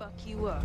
fuck you up.